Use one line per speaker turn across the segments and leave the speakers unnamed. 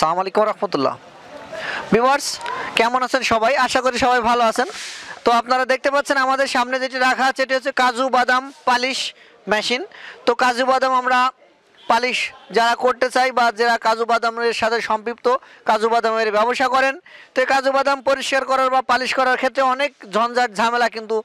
সালাম আলাইকুম রহমতুল্লাহ ভিউয়ার্স, কেমন আছেন সবাই? আশা করি সবাই ভালো আছেন। তো আপনারা দেখতে পাচ্ছেন আমাদের সামনে যেটি রাখা আছে, এটি হচ্ছে কাজু বাদাম পালিশ মেশিন। তো কাজু বাদাম আমরা পালিশ যারা করতে চাই বা যারা কাজু বাদামের সাথে সম্পৃক্ত, কাজু বাদামের ব্যবসা করেন, তো কাজু বাদাম পরিষ্কার করার বা পালিশ করার ক্ষেত্রে অনেক ঝঞ্ঝাট ঝামেলা কিন্তু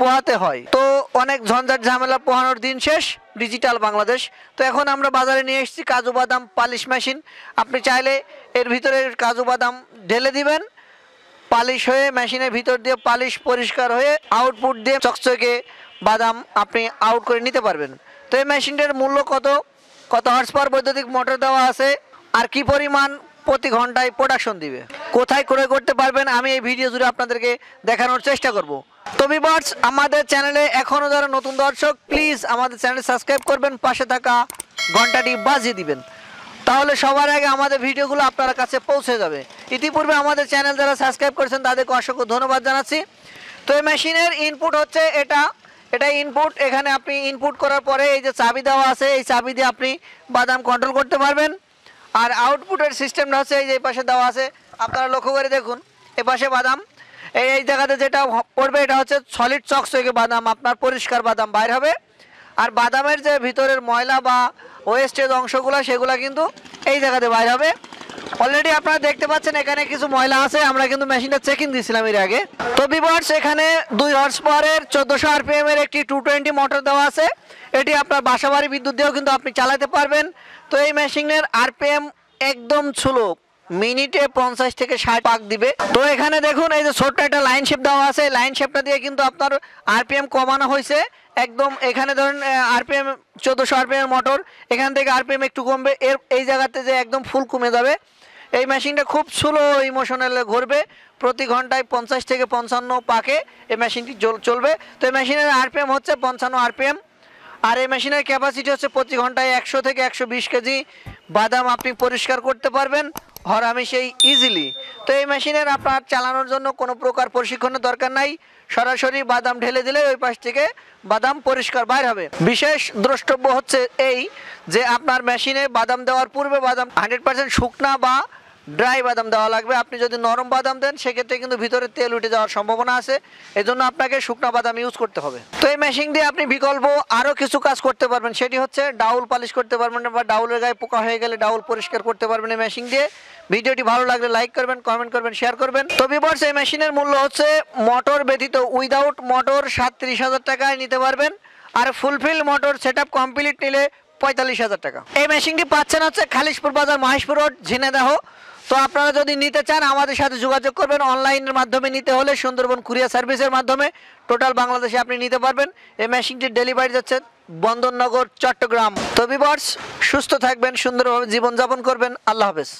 পোহাতে হয়। তো অনেক ঝঞ্ঝাট ঝামেলা পোহানোর দিন শেষ ডিজিটাল বাংলাদেশ। তো এখন আমরা বাজারে নিয়ে এসেছি কাজু বাদাম পালিশ মেশিন। আপনি চাইলে এর ভিতরে কাজু বাদাম ঢেলে দিবেন, পালিশ হয়ে মেশিনের ভিতর দিয়ে পালিশ পরিষ্কার হয়ে আউটপুট দিয়ে চকচকে বাদাম আপনি আউট করে নিতে পারবেন। তো এই মেশিনটার মূল্য কত? কত হর্স পাওয়ার বৈদ্যুতিক মোটর দেওয়া আছে? আর কি পরিমাণ প্রতি ঘন্টায় প্রোডাকশন দিবে। কোথায় করে করতে পারবেন আমি এই ভিডিও জুড়ে আপনাদেরকে দেখানোর চেষ্টা করব। তো ভিউয়ার্স আমাদের চ্যানেলে এখনও যারা নতুন দর্শক প্লিজ আমাদের চ্যানেল সাবস্ক্রাইব করবেন, পাশে থাকা ঘন্টাটি বাজিয়ে দিবেন। তাহলে সবার আগে আমাদের ভিডিওগুলো আপনার কাছে পৌঁছে যাবে। ইতিপূর্বে আমাদের চ্যানেল যারা সাবস্ক্রাইব করেছেন, তাদেরকে অসংখ্য ধন্যবাদ জানাচ্ছি। তো এই মেশিনের ইনপুট হচ্ছে এটা। এটা ইনপুট এখানে আপনি ইনপুট করার পরে এই যে চাবি দেওয়া আছে, এই চাবি দিয়ে আপনি বাদাম কন্ট্রোল করতে পারবেন। আর আউটপুটের সিস্টেমটা হচ্ছে এই যে পাশে দেওয়া আছে। আপনারা লক্ষ্য করে দেখুন, এ পাশে বাদাম। এই এই জায়গাতে যেটা পড়বে, এটা হচ্ছে সলিড চকচকে বাদাম, আপনার পরিষ্কার বাদাম বাইর হবে। আর বাদামের যে ভিতরের ময়লা বা ওয়েস্টেজ অংশগুলো, সেগুলো কিন্তু এই জায়গাতে বাইর হবে। অলরেডি আপনারা দেখতে পাচ্ছেন এখানে কিছু ময়লা আছে, আমরা কিন্তু মেশিনটা চেকিং দিয়েছিলাম এর আগে। তো বিভার্স এখানে দুই হর্স পাওয়ারের চোদ্দোশো আরপিএম এর একটি টু টোয়েন্টি মোটর দেওয়া আছে। এটি আপনার বাসাবাড়ি বিদ্যুৎ দিয়েও কিন্তু আপনি চালাতে পারবেন। তো এই মেশিনের আরপিএম একদম স্লো মিনিটে পঞ্চাশ থেকে ষাট পাক দিবে। তো এখানে দেখুন, এই যে ছোট্ট একটা লাইন শেপ দেওয়া আছে। লাইন শেপটা দিয়ে কিন্তু আপনার আরপিএম কমানো হয়েছে। একদম এখানে ধরেন আরপিএম চোদ্দোশো আরপিএম মোটর এখান থেকে আরপিএম একটু কমবে। এর, এই জায়গাতে যে একদম ফুল কমে যাবে। এই মেশিনটা খুব স্লো ইমোশনালে ঘুরবে। প্রতি ঘন্টায় পঞ্চাশ থেকে পঞ্চান্ন পাকে এই মেশিনটি চল- চলবে। তো এই মেশিনের আরপিএম হচ্ছে পঞ্চান্ন আরপিএম আর এই মেশিনের ক্যাপাসিটি হচ্ছে প্রতি ঘন্টায় একশো থেকে একশো বিশ কেজি। বাদাম আপনি পরিষ্কার করতে পারবেন। হরামি সেই ইজিলি তো এই মেশিনের আপনার চালানোর জন্য কোনো প্রকার প্রশিক্ষণের দরকার নাই। সরাসরি বাদাম ঢেলে দিলে ওই পাশ থেকে বাদাম পরিষ্কার বাইর হবে। বিশেষ দ্রষ্টব্য হচ্ছে এই যে আপনার মেশিনে বাদাম দেওয়ার পূর্বে বাদাম হান্ড্রেড পার্সেন্ট শুকনা বা ড্রাই বাদাম দেওয়া লাগবে। আপনি যদি নরম বাদাম দেন, সেক্ষেত্রে কিন্তু ভিতরে তেল উঠে যাওয়ার সম্ভাবনা আছে। এজন্য আপনাকে শুকনা বাদাম ইউজ করতে হবে। তো এই মেশিন দিয়ে আপনি বিকল্প আরও কিছু কাজ করতে পারবেন। সেটি হচ্ছে ডাউল পালিশ করতে পারবেন বা ডাউলের গায়ে পোকা হয়ে গেলে ডাউল পরিষ্কার করতে পারবেন এই মেশিন দিয়ে। ভিডিওটি ভালো লাগলে লাইক করবেন কমেন্ট করবেন শেয়ার করবেন। তো বিবর্স এই মেশিনের মূল্য হচ্ছে মোটর ব্যতীত উইদাউট মোটর সাতত্রিশ হাজার টাকায় নিতে পারবেন। আর fulfil motor set up complete নিলে পঁয়তাল্লিশ হাজার টাকা। এই মেশিনটি পাচ্ছেন হচ্ছে খালিশপুর বাজার, মহেশপুর রোড ঝিনেদাহ তো আপনারা যদি নিতে চান, আমাদের সাথে যোগাযোগ করবেন। অনলাইনের মাধ্যমে নিতে হলে সুন্দরবন কুরিয়ার সার্ভিসের মাধ্যমে টোটাল বাংলাদেশে আপনি নিতে পারবেন। এই মেশিনটির ডেলিভারি যাচ্ছে বন্দরনগর, চট্টগ্রাম। তো বিবর্স সুস্থ থাকবেন, সুন্দরভাবে জীবনযাপন করবেন। আল্লাহ হাফেজ।